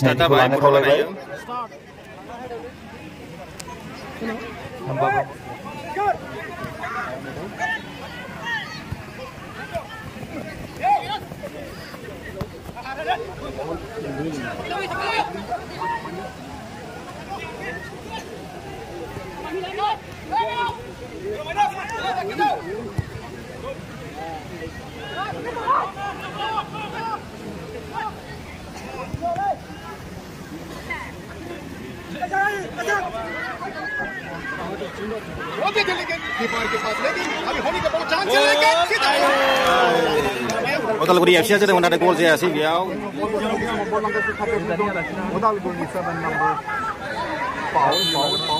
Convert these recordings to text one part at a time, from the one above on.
गावनि सिनायथिखौ उदालगुरि एफसिया जादोंमोन नाथाय गल जायासै बेयाव Udalguri seven number foul foul foul foul Aduh, dulu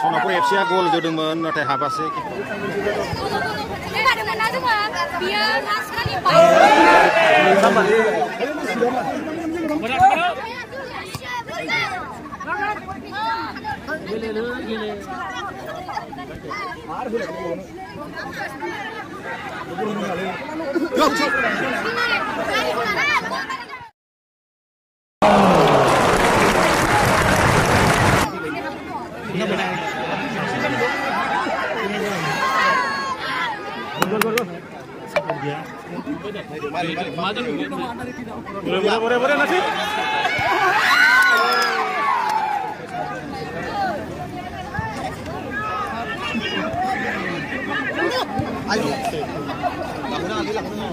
number एफसिआ गल जोदोंमोन नाथाय हाबासै boleh boleh boleh boleh nasi Ayo. Ayo. Ayo. Ayo.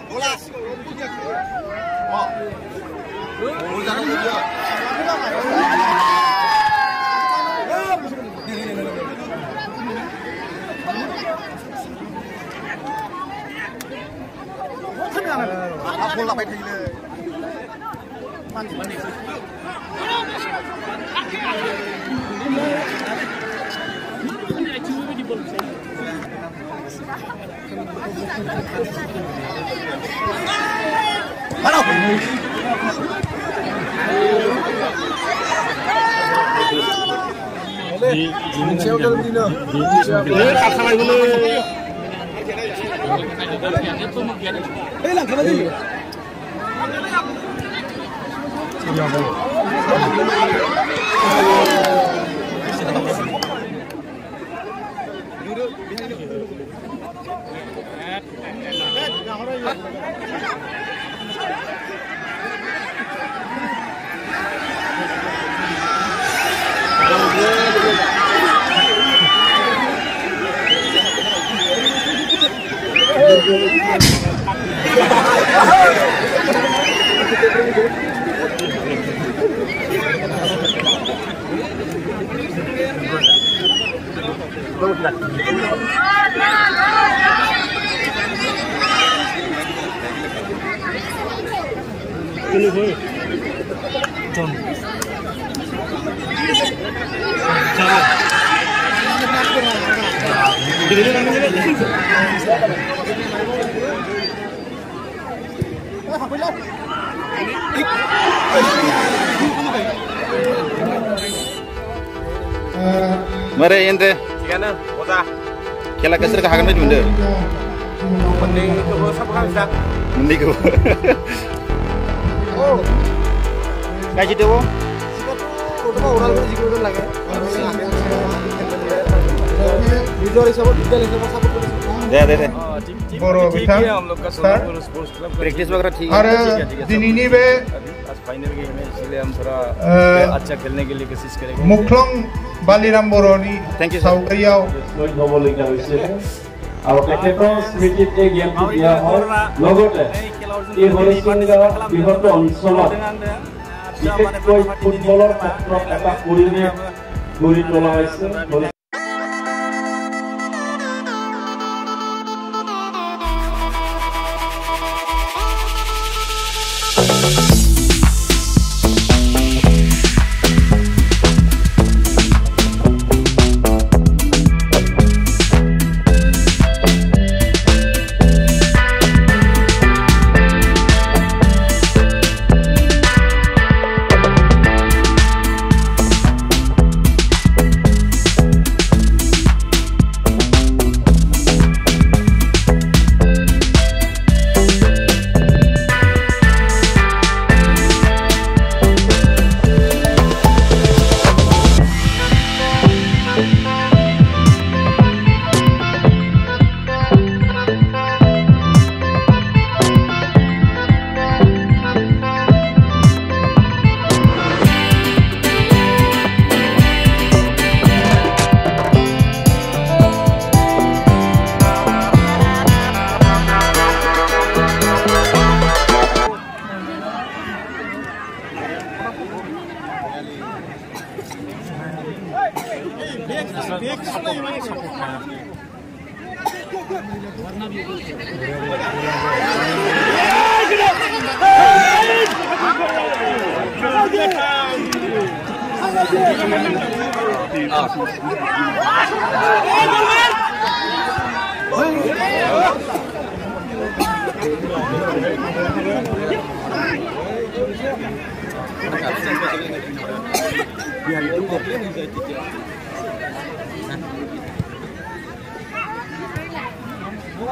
Ayo. Ayo. Ayo. Ayo Ini, ini cewek dalam dina. Ini, ini cewek dalam dina. 哎，那可 là? Mari ente. Siapa? kota. Kela lagi kahagan kan macam mana? Mending ke bosa bukan sah. Mending. देव নিজৰ হিচাপত টোটেল হিচাপত support কৰিছোঁ दे दे दे बर' बिथां सार practice वगैरह ठीक आरो दिनैनि बे फाइनल गेम है इसलिए हम थोड़ा ओ, अच्छा खेलने के लिए कोशिश करेंगे মুখ্লং বালিৰাম বৰনি Thank you, sir. চাউকাৰীয়াও লৈ ল'বলগীয়া হৈছে আৰু তেখেতৰ স্মৃতিত এই জ্ঞানটো দিয়া হয় লগতে এই হৰিচন্দ্ৰ বৃহৎ অঞ্চলত বিশেষকৈ ফুটবলৰ ক্ষেত্ৰত এটা পৰিৱেশ গঢ়ি তোলা হৈছে।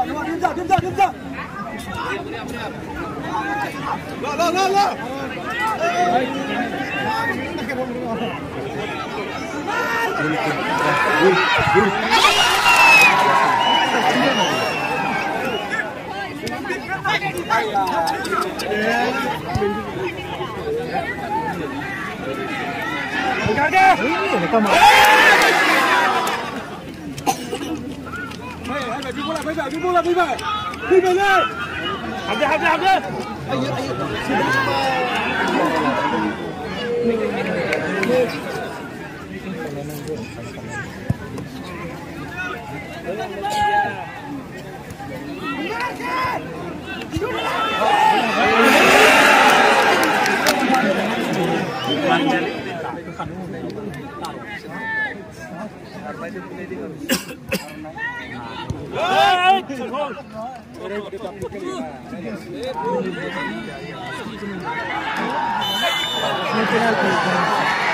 Dimja, dimja, dimja. Lo, lo, lo, lo. Oke, oke. Ini kamu. về Vinh Phúc lại, Vinh về, Vinh Phúc lại, Vinh về. Vinh về lên Hầm lên, hầm lên, hầm lên Anh nhớ, anh nhớ Thank you. है।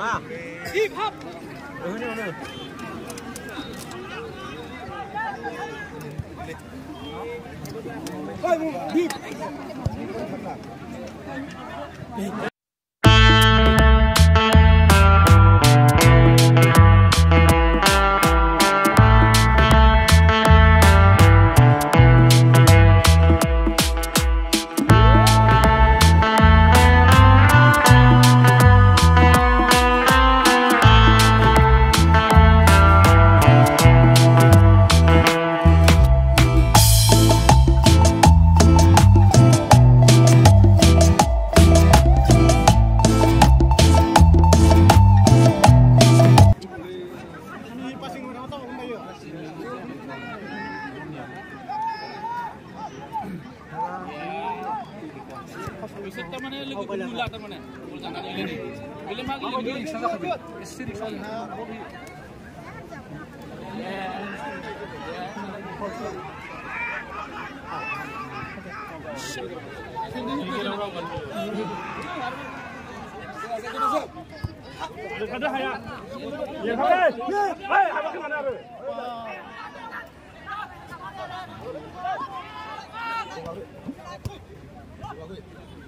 มาดีครับเออเนี่ยเนี่ยไปมึงดี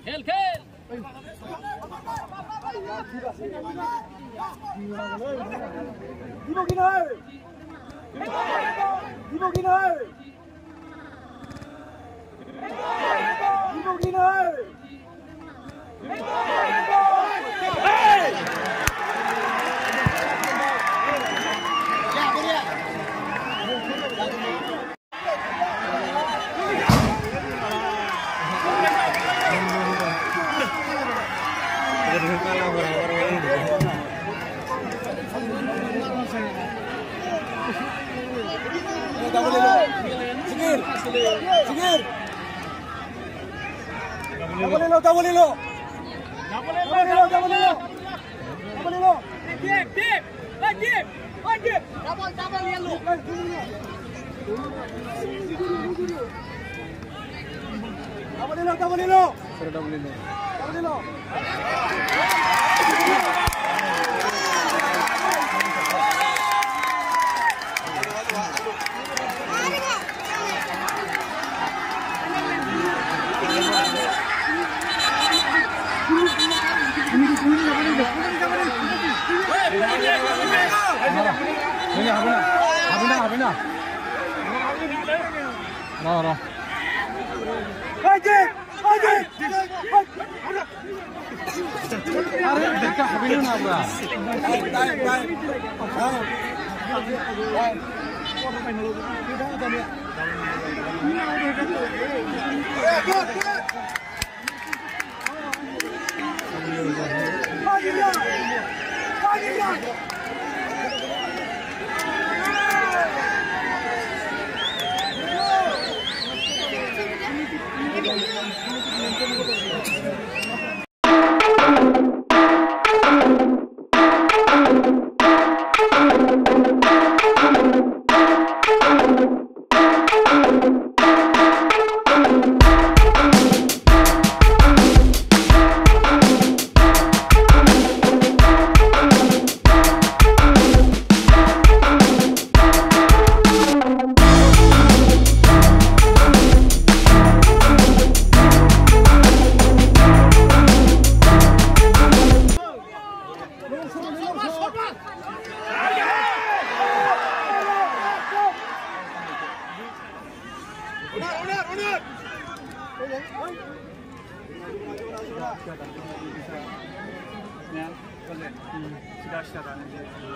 खेल खेल দিব কি নহয় দিব কি নহয় দিব কি নহয় tak boleh lu. Sikir. Sikir. Tak boleh lu, tak boleh lu. Tak boleh lu, tak boleh lu. Tak boleh lu. Tip, tip. Lagi. Lagi. Tak boleh, Double, double lu. Tak boleh lu. Tak boleh lu. Tak boleh lu. Tak boleh lu. না হবে না হবে না হবে না না না আরে দেখা হবে না আমরা Yeah.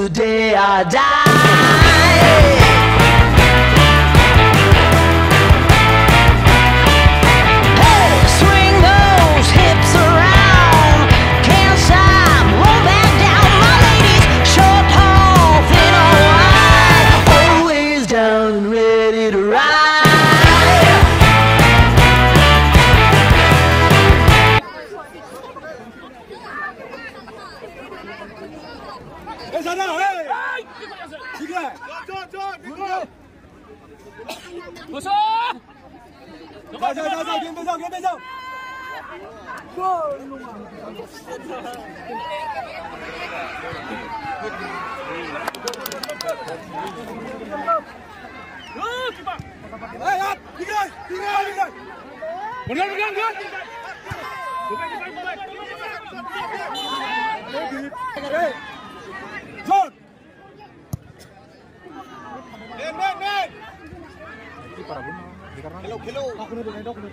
the day I die. một lần một lần nữa John lên lên lên đi para bun hello hello aku nih dengan dok nih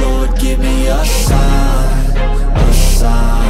Lord, give me a sign, a sign.